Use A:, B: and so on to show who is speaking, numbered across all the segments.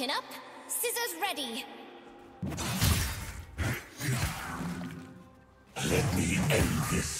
A: Chin up, scissors ready.
B: Let me end this.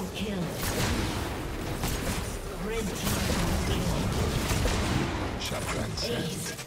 B: Double kill. Red team double kill.
C: Shall